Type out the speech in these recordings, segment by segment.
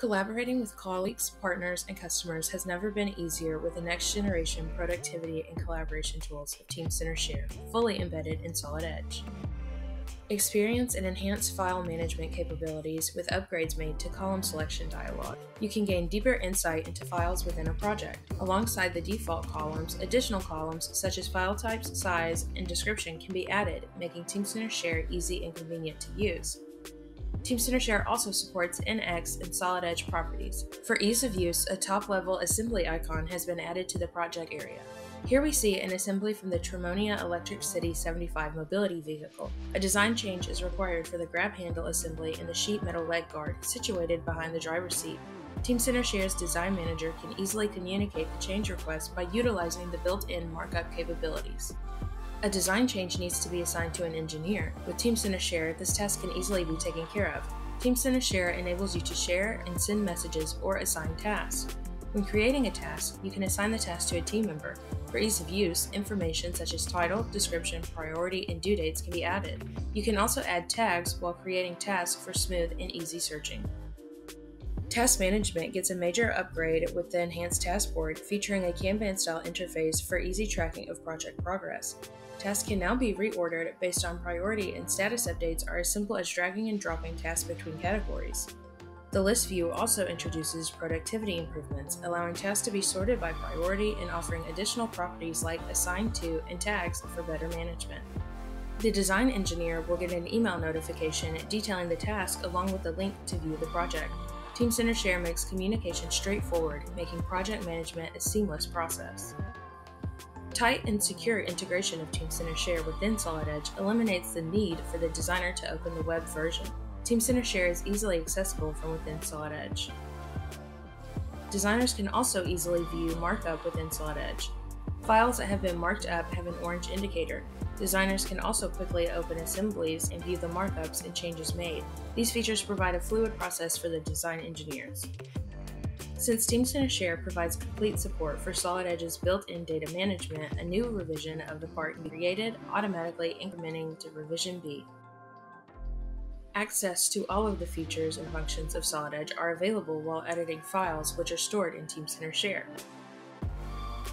Collaborating with colleagues, partners, and customers has never been easier with the next generation productivity and collaboration tools of Teamcenter Share, fully embedded in Solid Edge. Experience and enhance file management capabilities with upgrades made to column selection dialog. You can gain deeper insight into files within a project. Alongside the default columns, additional columns such as file types, size, and description can be added, making Teamcenter Share easy and convenient to use. Teamcenter Share also supports NX and Solid Edge properties. For ease of use, a top-level assembly icon has been added to the project area. Here we see an assembly from the Tremonia Electric City 75 mobility vehicle. A design change is required for the grab handle assembly and the sheet metal leg guard situated behind the driver's seat. Teamcenter Share's Design Manager can easily communicate the change request by utilizing the built-in markup capabilities. A design change needs to be assigned to an engineer. With Teamcenter Share, this task can easily be taken care of. Teamcenter Share enables you to share and send messages or assign tasks. When creating a task, you can assign the task to a team member. For ease of use, information such as title, description, priority, and due dates can be added. You can also add tags while creating tasks for smooth and easy searching. Task Management gets a major upgrade with the enhanced task board featuring a Kanban style interface for easy tracking of project progress. Tasks can now be reordered based on priority, and status updates are as simple as dragging and dropping tasks between categories. The list view also introduces productivity improvements, allowing tasks to be sorted by priority and offering additional properties like assigned to and tags for better management. The design engineer will get an email notification detailing the task along with a link to view the project. Teamcenter Share makes communication straightforward, making project management a seamless process. Tight and secure integration of Teamcenter Share within Solid Edge eliminates the need for the designer to open the web version. Teamcenter Share is easily accessible from within Solid Edge. Designers can also easily view markup within Solid Edge. Files that have been marked up have an orange indicator. Designers can also quickly open assemblies and view the markups and changes made. These features provide a fluid process for the design engineers. Since Teamcenter Share provides complete support for Solid Edge's built-in data management, a new revision of the part can be created, automatically incrementing to revision B. Access to all of the features and functions of Solid Edge are available while editing files which are stored in Teamcenter Share.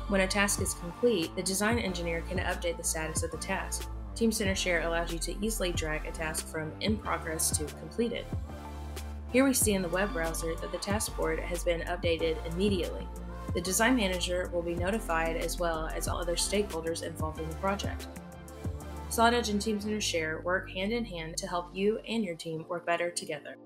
When a task is complete, the design engineer can update the status of the task. Teamcenter Share allows you to easily drag a task from in progress to completed. Here we see in the web browser that the task board has been updated immediately. The design manager will be notified as well as all other stakeholders involved in the project. Solid Edge and Teamcenter Share work hand in hand to help you and your team work better together.